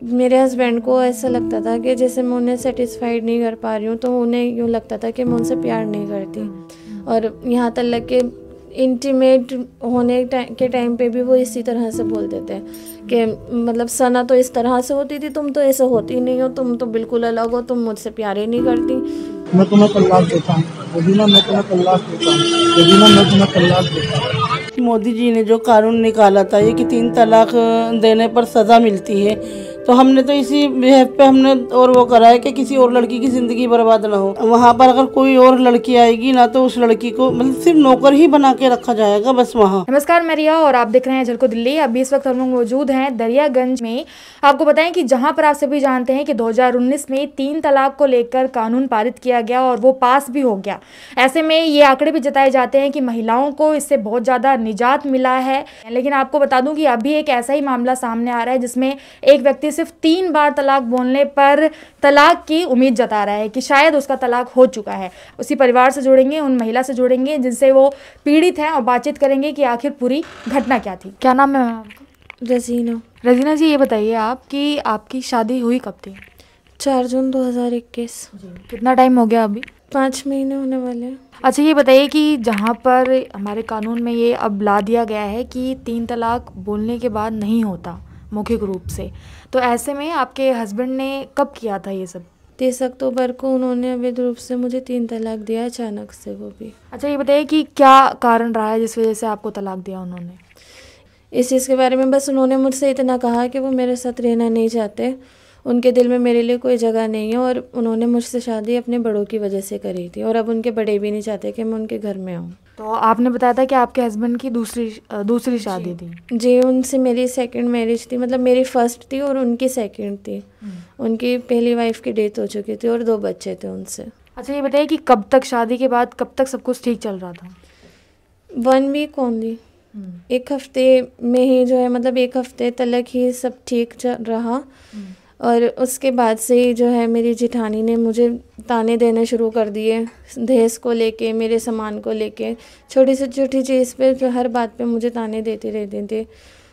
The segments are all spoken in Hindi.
मेरे हस्बैंड को ऐसा लगता था कि जैसे मैं उन्हें सेटिस्फाइड नहीं कर पा रही हूँ तो उन्हें यूँ लगता था कि मैं उनसे प्यार नहीं करती। और यहाँ तक लग के इंटीमेट होने के टाइम पे भी वो इसी तरह से बोल देते हैं कि मतलब सना तो इस तरह से होती थी तुम तो ऐसे होती नहीं हो तुम तो बिल्कुल अलग हो तुम मुझसे प्यार ही नहीं करती। मैं तुम्हें तलाक देता हूँ। मैं तुम्हें तलाक देता हूँ मैं तुम्हें तलाक देता हूँ। मोदी जी ने जो कानून निकाला था ये कि तीन तलाक देने पर सज़ा मिलती है। तो हमने तो इसी बिहेव पे हमने और वो करा है कि किसी और लड़की की ज़िंदगी बर्बाद ना हो। वहाँ पर अगर कोई और लड़की आएगी ना तो उस लड़की को मतलब सिर्फ़ नौकर ही बना के रखा जाएगा, बस वहाँ। नमस्कार, मैं रिया और आप देख रहे हैं झलको दिल्ली। अभी इस वक्त हम लोग मौजूद हैं दरियागंज में। आपको बताएँ कि जहाँ पर आप सभी जानते हैं कि दो हज़ार उन्नीस में तीन तलाक को लेकर कानून पारित किया गया और वो पास भी हो गया। ऐसे में ये आंकड़े भी जताए जाते हैं कि महिलाओं को इससे बहुत ज़्यादा निजात मिला है। लेकिन आपको बता दूँ कि अभी एक ऐसा ही मामला सामने आ रहा है जिसमें एक व्यक्ति सिर्फ़ तीन बार तलाक बोलने पर तलाक की उम्मीद जता रहा है कि शायद उसका तलाक हो चुका है। उसी परिवार से जुड़ेंगे उन महिला से जुड़ेंगे जिनसे वो पीड़ित हैं और बातचीत करेंगे कि आखिर पूरी घटना क्या थी। क्या नाम है रजीना। रजीना जी ये बताइए आप कि आपकी शादी हुई कब थी? चार जून 2021 कितना टाइम हो गया अभी? पाँच महीने होने वाले हैं। अच्छा ये बताइए कि जहाँ पर हमारे कानून में ये अब ला दिया गया है कि तीन तलाक बोलने के बाद नहीं होता मौखिक रूप से। तो ऐसे में आपके हस्बैंड ने कब किया था ये सब? तीस अक्टूबर को उन्होंने अवैध रूप से मुझे तीन तलाक दिया अचानक से वो भी। अच्छा ये बताइए कि क्या कारण रहा है जिस वजह से आपको तलाक दिया उन्होंने? इस चीज़ के बारे में बस उन्होंने मुझसे इतना कहा कि वो मेरे साथ रहना नहीं चाहते। उनके दिल में मेरे लिए कोई जगह नहीं है और उन्होंने मुझसे शादी अपने बड़ों की वजह से करी थी और अब उनके बड़े भी नहीं चाहते कि मैं उनके घर में आऊँ। तो आपने बताया था कि आपके हस्बैंड की दूसरी दूसरी शादी थी। जी उनसे मेरी सेकंड मैरिज थी। मतलब मेरी फ़र्स्ट थी और उनकी सेकंड थी। हम्म। उनकी पहली वाइफ की डेथ हो चुकी थी और दो बच्चे थे उनसे। अच्छा ये बताइए कि कब तक शादी के बाद कब तक सब कुछ ठीक चल रहा था? वन वीक ओनली एक हफ़्ते में ही जो है मतलब एक हफ़्ते तलक ही सब ठीक चल रहा। हम्म। और उसके बाद से ही जो है मेरी जिठानी ने मुझे ताने देने शुरू कर दिए दहेज को लेके मेरे सामान को लेके। छोटी से छोटी चीज़ पे जो हर बात पे मुझे ताने देते रहते थे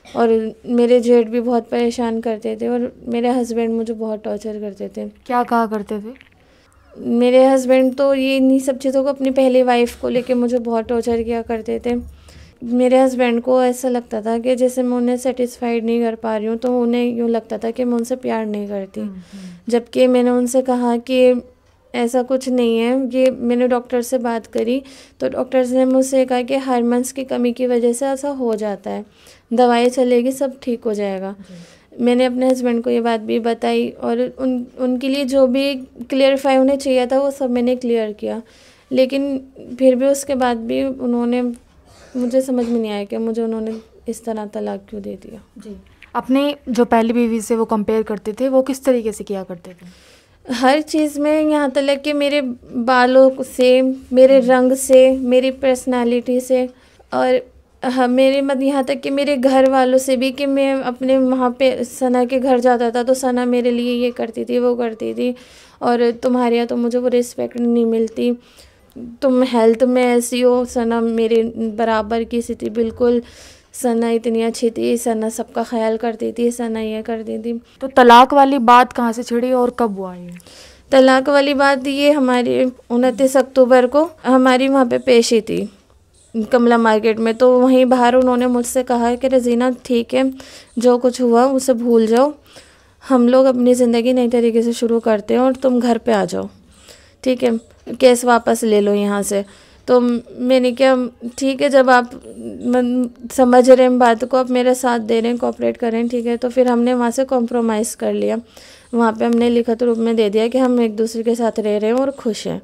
और मेरे जेठ भी बहुत परेशान करते थे और मेरे हस्बैंड मुझे बहुत टॉर्चर करते थे। क्या कहा करते थे? मेरे हस्बैंड तो ये इन्हीं सब चीज़ों को अपनी पहली वाइफ को लेके मुझे बहुत टॉर्चर किया करते थे। मेरे हस्बैंड को ऐसा लगता था कि जैसे मैं उन्हें सेटिस्फाइड नहीं कर पा रही हूँ तो उन्हें यूँ लगता था कि मैं उनसे प्यार नहीं करती। जबकि मैंने उनसे कहा कि ऐसा कुछ नहीं है। ये मैंने डॉक्टर से बात करी तो डॉक्टर ने मुझसे कहा कि हारमोन्स की कमी की वजह से ऐसा हो जाता है। दवाई चलेगी सब ठीक हो जाएगा। मैंने अपने हस्बैंड को ये बात भी बताई और उन उनके लिए जो भी क्लियरफाई उन्हें चाहिए था वो सब मैंने क्लियर किया। लेकिन फिर भी उसके बाद भी उन्होंने मुझे समझ में नहीं आया कि मुझे उन्होंने इस तरह तलाक क्यों दे दिया। जी। अपने जो पहली बीवी से वो कंपेयर करते थे वो किस तरीके से किया करते थे? हर चीज़ में यहाँ तक कि मेरे बालों से मेरे रंग से मेरी पर्सनालिटी से और हाँ मेरे मत यहाँ तक कि मेरे घर वालों से भी कि मैं अपने वहाँ पे सना के घर जाता था तो सना मेरे लिए ये करती थी वो करती थी और तुम्हारे यहाँ तो मुझे वो रिस्पेक्ट नहीं मिलती। तुम हेल्थ में ऐसी हो सना मेरे बराबर की स्थिति बिल्कुल सना इतनी अच्छी थी सना सबका ख्याल करती थी सना ये करती थी तो तलाक वाली बात कहाँ से छिड़ी और कब हुआ ये? तलाक वाली बात ये हमारी उनतीस अक्टूबर को हमारी वहाँ पे पेशी थी कमला मार्केट में। तो वहीं बाहर उन्होंने मुझसे कहा कि रजीना ठीक है जो कुछ हुआ उसे भूल जाओ। हम लोग अपनी ज़िंदगी नई तरीके से शुरू करते हैं और तुम घर पे आ जाओ। ठीक है केस वापस ले लो यहाँ से। तो मैंने क्या ठीक है, जब आप समझ रहे हैं बात को, आप मेरे साथ दे रहे हैं कॉपरेट करें ठीक है? तो फिर हमने वहाँ से कॉम्प्रोमाइज़ कर लिया। वहाँ पे हमने लिखित रूप में दे दिया कि हम एक दूसरे के साथ रह रहे हैं और खुश हैं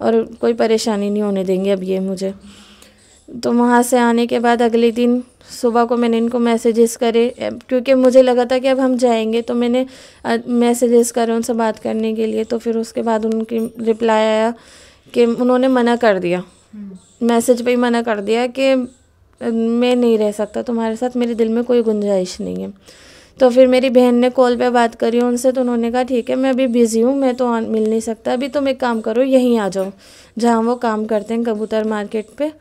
और कोई परेशानी नहीं होने देंगे अब ये मुझे। तो वहाँ से आने के बाद अगले दिन सुबह को मैंने इनको मैसेजेस करे। क्योंकि मुझे लगा था कि अब हम जाएँगे तो मैंने मैसेजेस करे उनसे बात करने के लिए। तो फिर उसके बाद उनकी रिप्लाई आया कि उन्होंने मना कर दिया। मैसेज। पे ही मना कर दिया कि मैं नहीं रह सकता, तुम्हारे साथ मेरे दिल में कोई गुंजाइश नहीं है। तो फिर मेरी बहन ने कॉल पे बात करी उनसे तो उन्होंने कहा, ठीक है, मैं अभी बिज़ी हूँ, मैं तो मिल नहीं सकता। अभी तुम एक काम करो, यहीं आ जाओ, जहाँ वो काम करते हैं कबूतर मार्केट पे।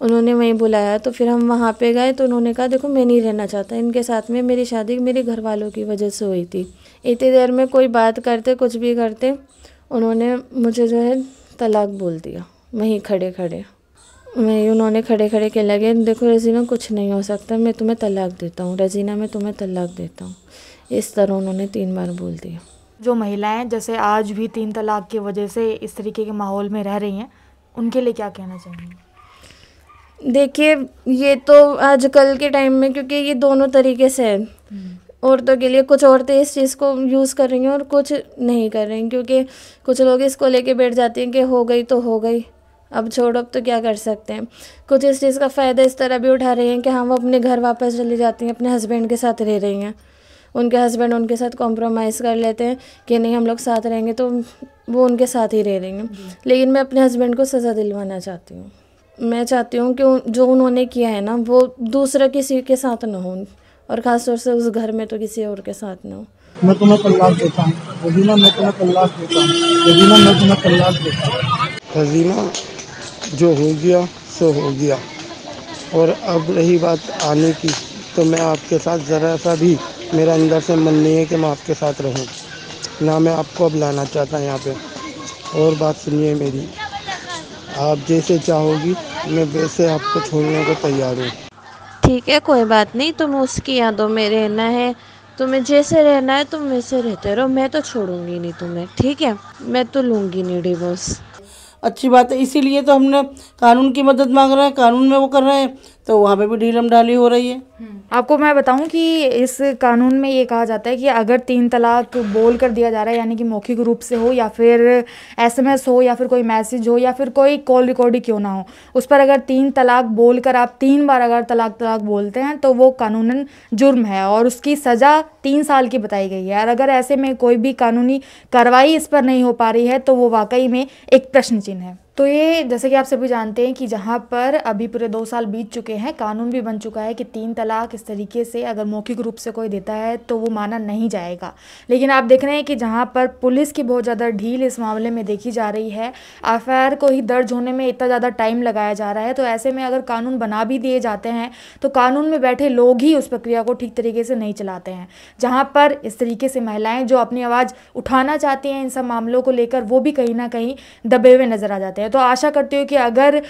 उन्होंने वहीं बुलाया तो फिर हम वहाँ पे गए तो उन्होंने कहा, देखो, मैं नहीं रहना चाहता। इनके साथ में मेरी शादी मेरे घर वालों की वजह से हुई थी। इतनी देर में कोई बात करते, कुछ भी करते, उन्होंने मुझे जो है तलाक बोल दिया। वहीं खड़े खड़े। वहीं उन्होंने खड़े खड़े के लगे, देखो, रजीना, कुछ नहीं हो सकता। मैं तुम्हें तलाक देता हूँ। रजीना, मैं तुम्हें तलाक देता हूँ। इस तरह उन्होंने तीन बार बोल दिया। जो महिलाएँ, जैसे आज भी तीन तलाक की वजह से इस तरीके के माहौल में रह रही हैं, उनके लिए क्या कहना चाहेंगे? देखिए ये तो आजकल के टाइम में क्योंकि ये दोनों तरीके से है। औरतों के लिए कुछ औरतें इस चीज़ को यूज़ कर रही हैं और कुछ नहीं कर रही हैं क्योंकि कुछ लोग इसको लेके बैठ जाते हैं कि हो गई तो हो गई अब छोड़ो अब तो क्या कर सकते हैं। कुछ इस चीज़ का फ़ायदा इस तरह भी उठा रहे हैं कि हाँ वो अपने घर वापस चली जाती हैं अपने हस्बैंड के साथ रह रही हैं। उनके हस्बैंड उनके साथ कॉम्प्रोमाइज़ कर लेते हैं कि नहीं हम लोग साथ रहेंगे तो वो उनके साथ ही रह रही हैं। लेकिन मैं अपने हस्बैंड को सज़ा दिलवाना चाहती हूँ। मैं चाहती हूँ कि जो उन्होंने किया है ना वो दूसरा किसी के साथ ना हो और ख़ास तौर से उस घर में तो किसी और के साथ ना हो। मैं तुम्हें तलाक देता हूँ। रजीना मैं तुम्हें तलाक देता हूँ। रजीना मैं तुम्हें तलाक देता हूँ। रजीना जो हो गया सो हो गया। और अब रही बात आने की तो मैं आपके साथ ज़रा सा भी मेरा अंदर से मन नहीं है कि मैं आपके साथ रहूँ। ना मैं आपको अब लाना चाहता यहाँ पे। और बात सुनिए मेरी। आप जैसे चाहोगी मैं वैसे आपको छोड़ने को तैयार हूँ। ठीक है कोई बात नहीं तुम उसकी यादों में रहना है। तुम्हें जैसे रहना है तुम वैसे रहते रहो मैं तो छोड़ूँगी नहीं तुम्हें ठीक है? मैं तो लूँगी नहीं डिवोर्स अच्छी बात है इसीलिए तो हमने कानून की मदद मांग रहे हैं कानून में वो कर रहे हैं। तो वहाँ पे भी ढीलम ढाली हो रही है। आपको मैं बताऊँ कि इस कानून में ये कहा जाता है कि अगर तीन तलाक बोल कर दिया जा रहा है, यानी कि मौखिक रूप से हो या फिर एसएमएस हो या फिर कोई मैसेज हो या फिर कोई कॉल रिकॉर्डिंग क्यों ना हो, उस पर अगर तीन तलाक बोल कर आप तीन बार अगर तलाक तलाक बोलते हैं तो वो कानूनन जुर्म है और उसकी सज़ा तीन साल की बताई गई है। और अगर ऐसे में कोई भी कानूनी कार्रवाई इस पर नहीं हो पा रही है तो वो वाकई में एक प्रश्न चिन्ह है। तो ये, जैसे कि आप सभी जानते हैं कि जहाँ पर अभी पूरे दो साल बीत चुके हैं, कानून भी बन चुका है कि तीन तलाक इस तरीके से अगर मौखिक रूप से कोई देता है तो वो माना नहीं जाएगा। लेकिन आप देख रहे हैं कि जहाँ पर पुलिस की बहुत ज़्यादा ढील इस मामले में देखी जा रही है, एफआईआर को ही दर्ज होने में इतना ज़्यादा टाइम लगाया जा रहा है तो ऐसे में अगर कानून बना भी दिए जाते हैं तो कानून में बैठे लोग ही उस प्रक्रिया को ठीक तरीके से नहीं चलाते हैं। जहाँ पर इस तरीके से महिलाएँ जो अपनी आवाज़ उठाना चाहती हैं इन सब मामलों को लेकर, वो भी कहीं ना कहीं दबे हुए नज़र आ जाते हैं। तो आशा करती हूँ कि अगर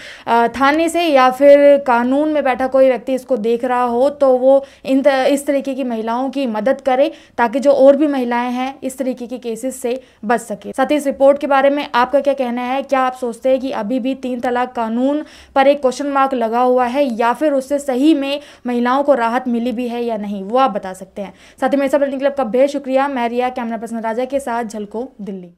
थाने से या फिर कानून में बैठा कोई व्यक्ति इसको देख रहा हो तो वो इन इस तरीके की महिलाओं की मदद करे, ताकि जो और भी महिलाएँ हैं, इस तरीके के केसेस से बच सके। साथ ही इस रिपोर्ट के बारे में आपका क्या कहना है? क्या आप सोचते हैं कि अभी भी तीन तलाक कानून पर एक क्वेश्चन मार्क लगा हुआ है, या फिर उससे सही में महिलाओं को राहत मिली भी है या नहीं? वो आप बता सकते हैं। साथ ही मेरे सब का बेहद शुक्रिया। मैं रिया, कैमरा पर्सन राजा के साथ, झलको, दिल्ली।